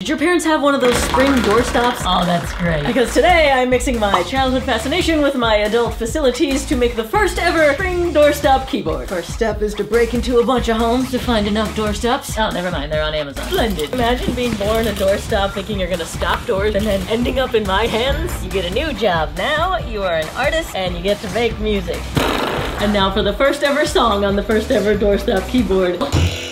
Did your parents have one of those spring doorstops? Oh, that's great. Because today I'm mixing my childhood fascination with my adult facilities to make the first ever spring doorstop keyboard. First step is to break into a bunch of homes to find enough doorstops. Oh, never mind. They're on Amazon. Splendid. Imagine being born a doorstop thinking you're gonna stop doors and then ending up in my hands. You get a new job. Now you are an artist and you get to make music. And now for the first ever song on the first ever doorstop keyboard.